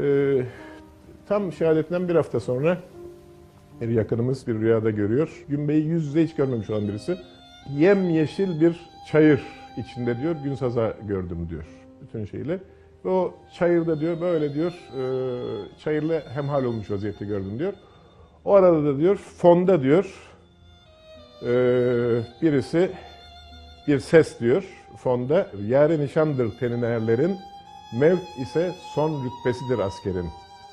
Ee, tam şehadetinden bir hafta sonra bir yakınımız bir rüyada görüyor. Günbey'i yüz yüze hiç görmemiş olan birisi. Yemyeşil bir çayır içinde diyor Günsaza gördüm diyor bütün şeyle. Ve o çayırda diyor böyle diyor e, çayırla hemhal olmuş vaziyette gördüm diyor. O arada da diyor fonda diyor e, birisi bir ses diyor fonda. Yâre nişandır tenin erlerin, mevt ise son rütbesidir askerin.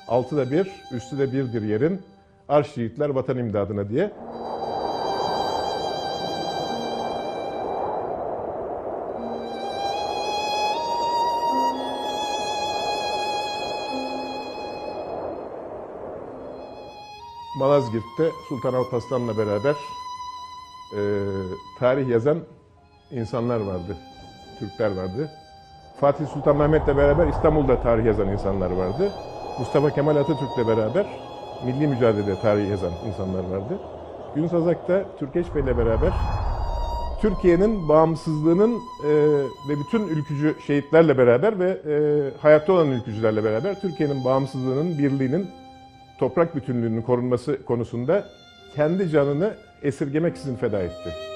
Altı da bir, üstü de birdir yerin. Arş yiğitler vatan imdadına diye. Malazgirt'te Sultan Alparslan'la beraber e, tarih yazan insanlar vardı. Türkler vardı. Fatih Sultan Mehmet'le beraber İstanbul'da tarih yazan insanlar vardı. Mustafa Kemal Atatürk'le beraber milli mücadelede tarih yazan insanlar vardı. Yunus Azak'ta Türkeş Bey'le beraber Türkiye'nin bağımsızlığının e, ve bütün ülkücü şehitlerle beraber ve e, hayatta olan ülkücülerle beraber Türkiye'nin bağımsızlığının, birliğinin, toprak bütünlüğünün korunması konusunda kendi canını esirgemeksizin feda etti.